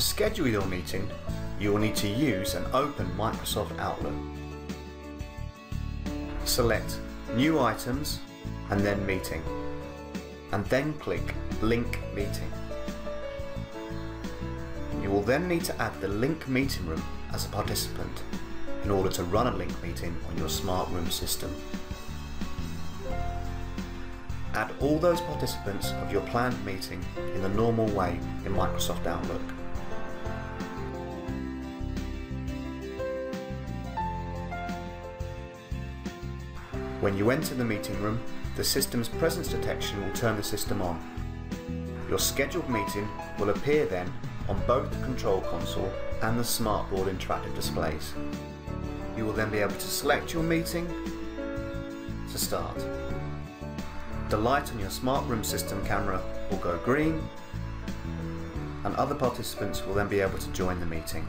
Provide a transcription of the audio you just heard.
schedule your meeting, you will need to use and open Microsoft Outlook. Select New Items and then Meeting, and then click Lync Meeting. You will then need to add the Lync Meeting Room as a participant in order to run a Lync meeting on your Smart Room system. Add all those participants of your planned meeting in the normal way in Microsoft Outlook. When you enter the meeting room, the system's presence detection will turn the system on. Your scheduled meeting will appear then on both the control console and the smartboard interactive displays. You will then be able to select your meeting to start. The light on your smart room system camera will go green and other participants will then be able to join the meeting.